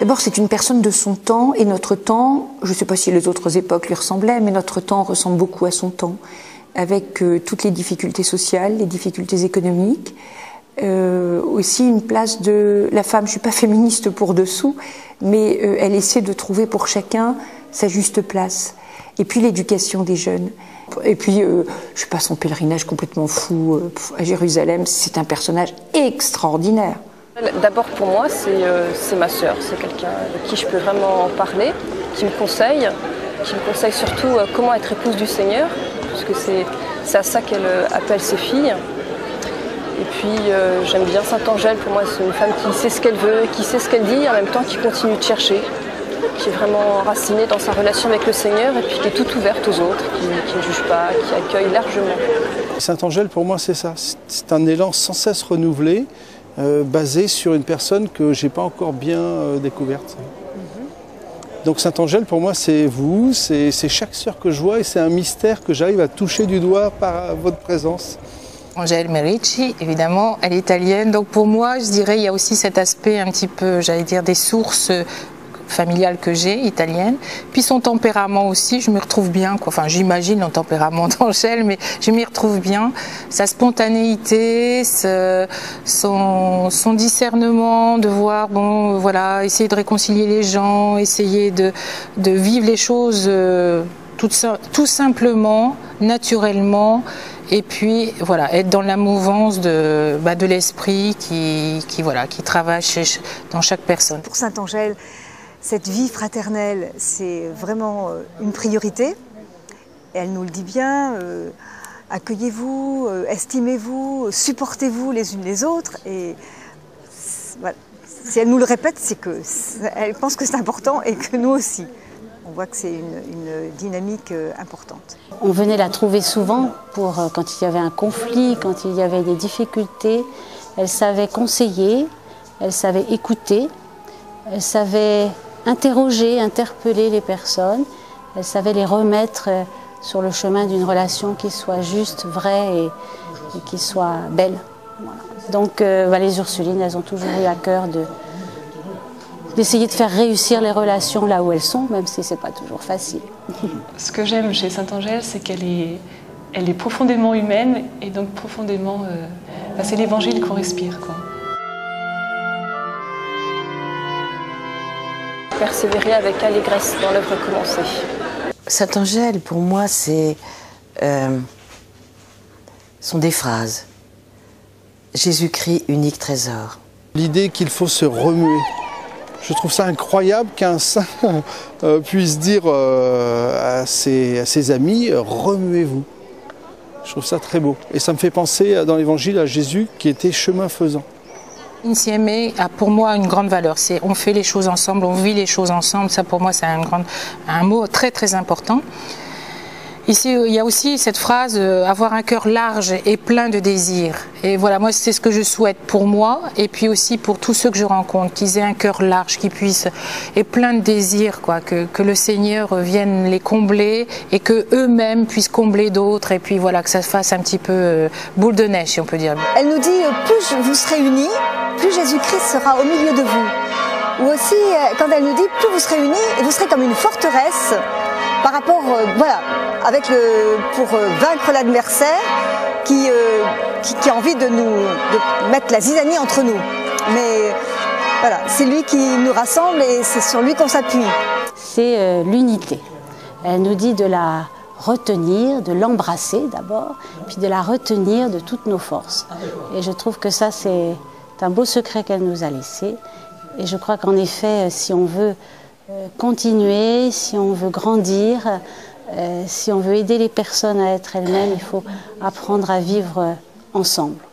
D'abord, c'est une personne de son temps, et notre temps, je ne sais pas si les autres époques lui ressemblaient, mais notre temps ressemble beaucoup à son temps, avec euh, toutes les difficultés sociales, les difficultés économiques, euh, aussi une place de la femme. Je suis pas féministe pour dessous, mais euh, elle essaie de trouver pour chacun sa juste place. Et puis l'éducation des jeunes. Et puis, euh, je sais pas, son pèlerinage complètement fou à Jérusalem, c'est un personnage extraordinaire. D'abord pour moi, c'est ma sœur, c'est quelqu'un avec qui je peux vraiment parler, qui me conseille, qui me conseille surtout comment être épouse du Seigneur, parce que c'est à ça qu'elle appelle ses filles. Et puis euh, j'aime bien Sainte Angèle, pour moi c'est une femme qui sait ce qu'elle veut, qui sait ce qu'elle dit, et en même temps qui continue de chercher, qui est vraiment enracinée dans sa relation avec le Seigneur, et puis qui est toute ouverte aux autres, qui, ne juge pas, qui accueille largement. Sainte Angèle pour moi c'est ça, c'est un élan sans cesse renouvelé, euh, basé sur une personne que j'ai pas encore bien euh, découverte. Donc Sainte Angèle pour moi c'est vous, c'est chaque sœur que je vois et c'est un mystère que j'arrive à toucher du doigt par votre présence. Angèle Merici, évidemment, elle est italienne. Donc pour moi, je dirais, il y a aussi cet aspect un petit peu, j'allais dire, des sources familiales que j'ai, italiennes. Puis son tempérament aussi, je me retrouve bien. Quoi. Enfin, j'imagine le tempérament d'Angèle, mais je m'y retrouve bien. Sa spontanéité, son, son, discernement, de voir, bon, voilà, essayer de réconcilier les gens, essayer de, de vivre les choses euh, tout, tout simplement, naturellement et puis voilà, être dans la mouvance de, bah, de l'esprit qui, qui, voilà, qui travaille dans chaque personne. Pour Sainte-Angèle, cette vie fraternelle, c'est vraiment euh, une priorité. Elle nous le dit bien, euh, accueillez-vous, euh, estimez-vous, supportez-vous les unes les autres. Et si elle nous le répète, c'est qu'elle pense que c'est important et que nous aussi on voit que c'est une, dynamique euh, importante. On venait la trouver souvent pour quand il y avait un conflit, quand il y avait des difficultés. Elle savait conseiller, elle savait écouter, elle savait interroger, interpeller les personnes, elle savait les remettre euh, sur le chemin d'une relation qui soit juste, vraie et, qui soit belle. Donc les Ursulines, elles ont toujours eu à cœur de, d'essayer de faire réussir les relations là où elles sont, même si ce n'est pas toujours facile. Ce que j'aime chez Sainte-Angèle, c'est qu'elle est, elle est profondément humaine et donc profondément... Euh, bah, c'est l'évangile qu'on respire. Quoi. Persévérer avec allégresse dans l'œuvre commencée. Sainte-Angèle, pour moi, c'est... Euh, sont des phrases. Jésus-Christ, unique trésor. L'idée qu'il faut se remuer je trouve ça incroyable qu'un saint euh, puisse dire euh, à, ses, amis remuez-vous. Je trouve ça très beau. Et ça me fait penser dans l'évangile à Jésus qui était chemin faisant. Insieme a pour moi une grande valeur. C'est on fait les choses ensemble, on vit les choses ensemble. Ça pour moi c'est un, un mot très très important. Ici, il y a aussi cette phrase euh, avoir un cœur large et plein de désirs. Et voilà, moi, c'est ce que je souhaite pour moi et puis aussi pour tous ceux que je rencontre, qu'ils aient un cœur large, qu'ils puissent et plein de désirs, quoi, que, que le Seigneur vienne les combler et que eux-mêmes puissent combler d'autres et puis voilà que ça fasse un petit peu euh, boule de neige, si on peut dire. Elle nous dit euh, plus vous serez unis, plus Jésus-Christ sera au milieu de vous. Ou aussi, quand elle nous dit plus vous serez unis, vous serez comme une forteresse par rapport, voilà, avec le, pour euh, vaincre l'adversaire qui, euh, qui, a envie de nous mettre la zizanie entre nous. Mais voilà, c'est lui qui nous rassemble et c'est sur lui qu'on s'appuie. C'est euh, l'unité. Elle nous dit de la retenir, de l'embrasser d'abord, puis de la retenir de toutes nos forces. Et je trouve que ça, c'est un beau secret qu'elle nous a laissé. Et je crois qu'en effet, si on veut continuer, si on veut grandir, euh, si on veut aider les personnes à être elles-mêmes, il faut apprendre à vivre ensemble.